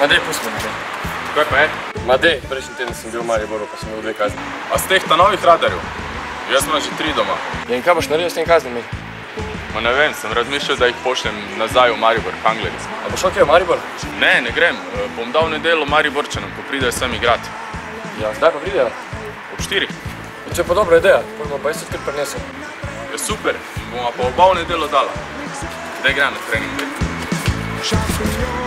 Ma dej, pustimo nekaj. Kaj pa je? Ma dej, prejšnji teden sem bil v Mariboru, pa sem imel dve kazni. A z teh ta novih radarjev? Jaz imam že tri doma. Ja, in kaj boš naredil s tem kaznimi? Ma ne vem, sem razmišljal, da jih pošljem nazaj v Maribor, k Angleric. A boš šel v Maribor? Ne, ne grem. E, bom dal nedelo Mariborčanom, ko pridejo sem igrat. Ja, zdaj pa pridejo. Ob štirih. In če je pa dobra ideja, potem bom pa jaz odkrat kar prinesel. Je super, bomo pa oba v dala. Zdaj grem na trening. Shot from your